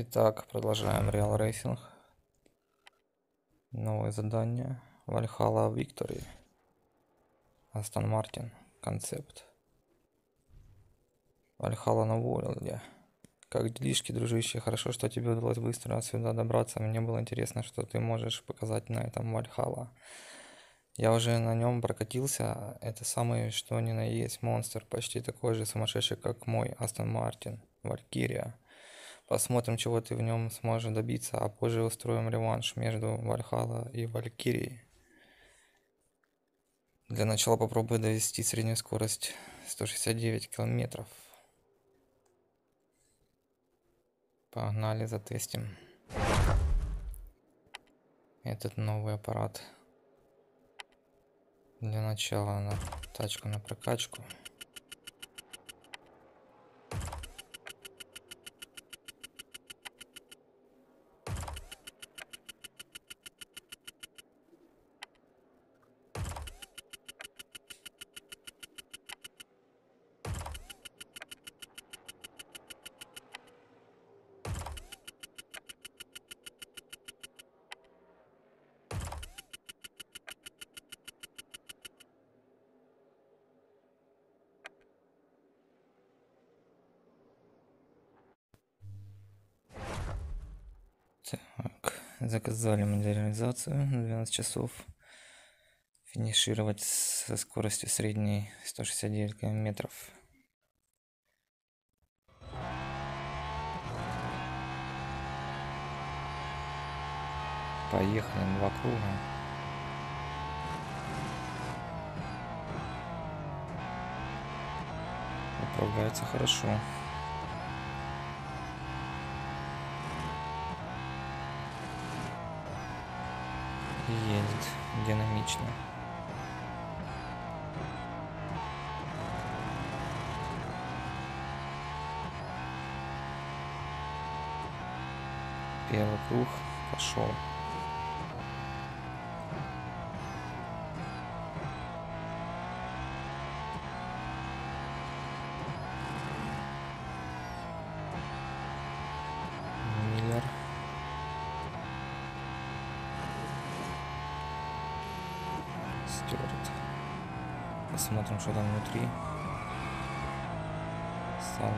Итак, продолжаем Real Racing. Новое задание. Valhalla Victory. Астон Мартин. Концепт. Valhalla на Волге. Как делишки, дружище? Хорошо, что тебе удалось быстро сюда добраться. Мне было интересно, что ты можешь показать на этом Valhalla. Я уже на нем прокатился. Это самый, что ни на есть, монстр. Почти такой же сумасшедший, как мой Астон Мартин. Валькирия. Посмотрим, чего ты в нем сможешь добиться, а позже устроим реванш между Вальхала и Валькирией. Для начала попробуй довести среднюю скорость 169 километров. Погнали, затестим. Этот новый аппарат. Для начала на тачку на прокачку. Так, заказали модернизацию на 12 часов. Финишировать со скоростью средней 169 километров. Поехали два круга. Управляется хорошо. Едет динамично. Первый круг пошел. Стерт. Посмотрим, что там внутри. Салон.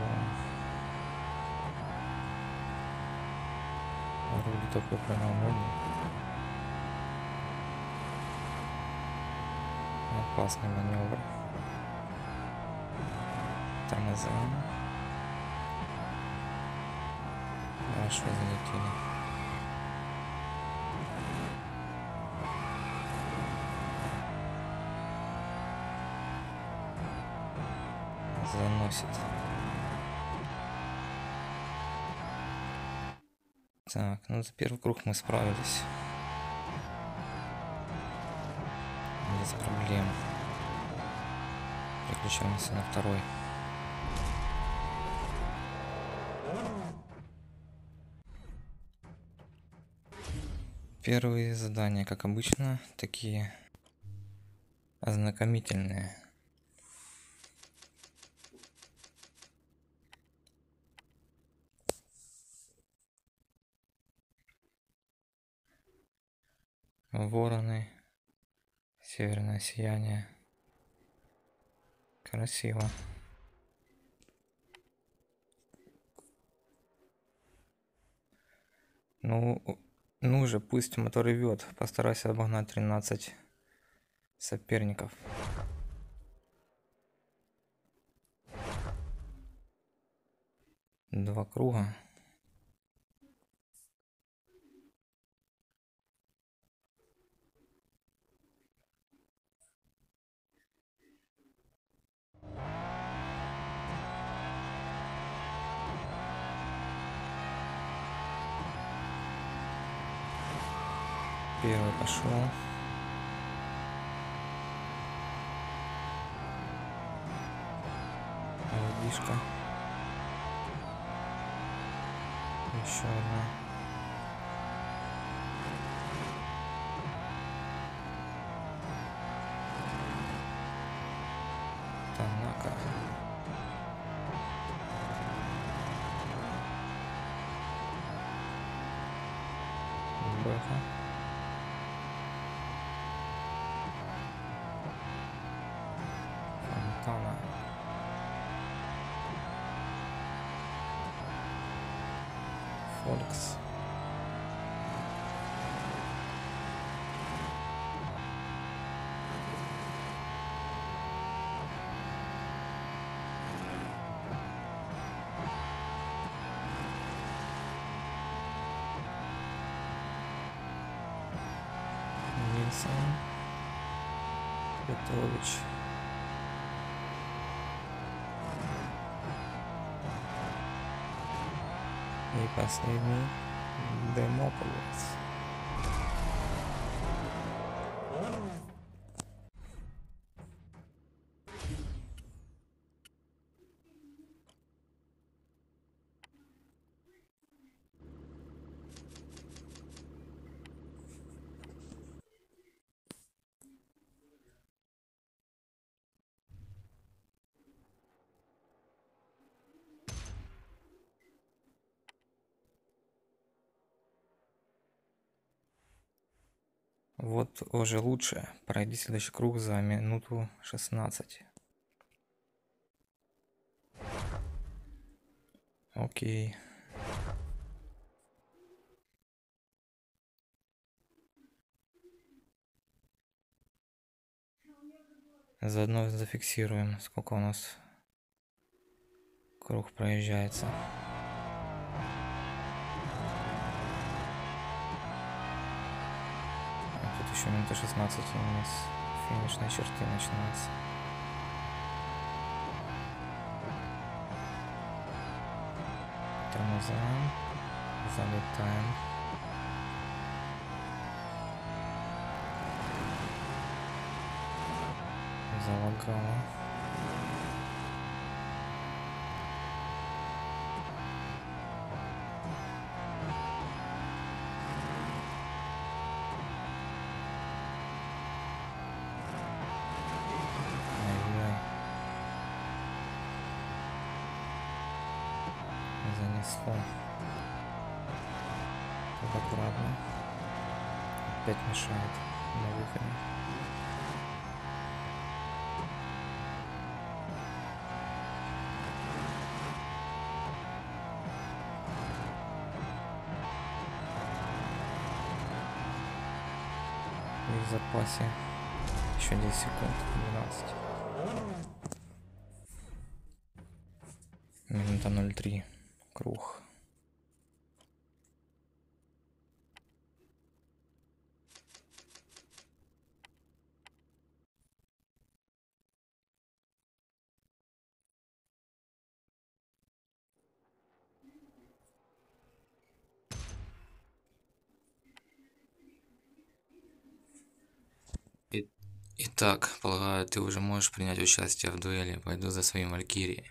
Руль такой прямоугольный. Опасный маневр. Тормоза. Хорошо залетели. Заносит. Так, ну за первый круг мы справились. Без проблем. Переключаемся на второй. Первые задания, как обычно, такие ознакомительные. Вороны, северное сияние. Красиво. Ну, ну же, пусть мотор ревет. Постарайся обогнать 13 соперников. Два круга. Первый пошел. Лодишка. Еще одна. Танака. Неплохо. Volks. Nissan y Paseo Demópolis. Вот уже лучше. Пройди следующий круг за минуту 16. Окей. Заодно зафиксируем, сколько у нас круг проезжается. А Тут еще минута 16 у нас финишной черты начинается. Тормозаем, залетаем. Залагало. Занесло. Тут аккуратно. Опять мешает на выходе. И в запасе еще 10 секунд. 12. Минута 0,3. Круг. Итак, полагаю, ты уже можешь принять участие в дуэли. Пойду за своим Валькирией.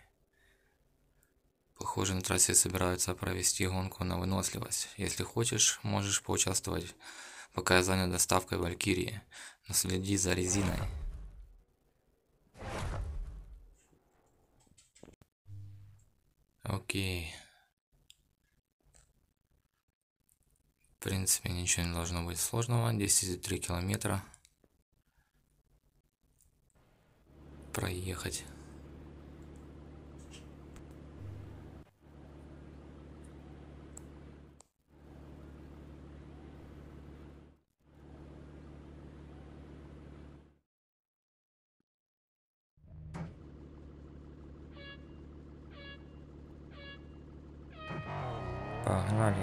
Похоже, на трассе собираются провести гонку на выносливость. Если хочешь, можешь поучаствовать, пока я занят доставкой Валькирии. Но следи за резиной. Окей. В принципе, ничего не должно быть сложного. 10,3 километра. Проехать. Погнали.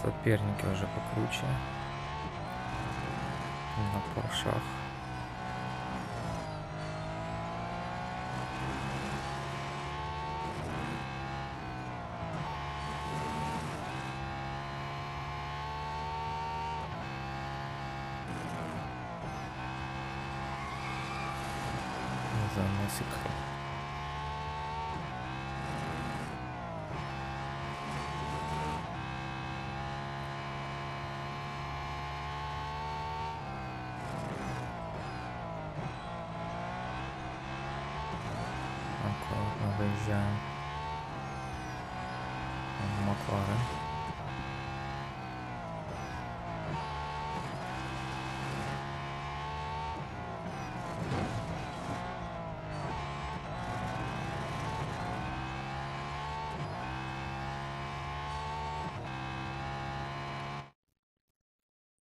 Соперники уже покруче. На поршах. clássica. Uma vez uma beijada. Uma.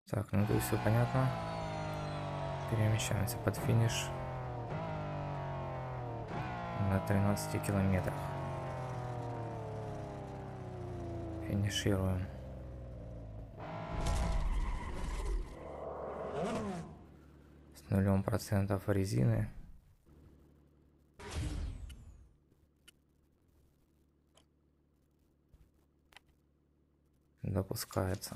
Так, ну тут все понятно. Перемещаемся под финиш на 13 километрах. Финишируем. С нулем процентов резины. Допускается.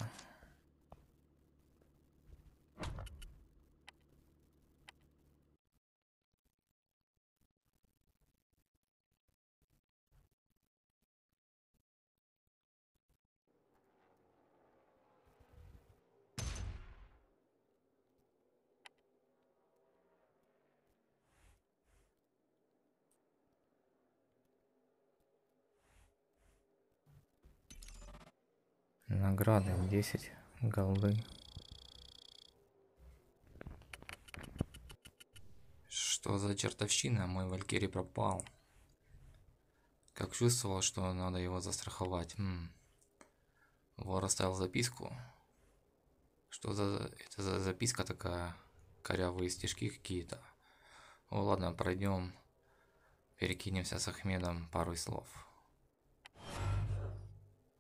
Награды 10 голды. Что за чертовщина? Мой Валькирий пропал. Как чувствовал, что надо его застраховать. М Вор оставил записку. Что за... Это за записка такая? Корявые стишки какие-то. О, ладно, пройдем. Перекинемся с Ахмедом парой слов.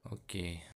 Окей.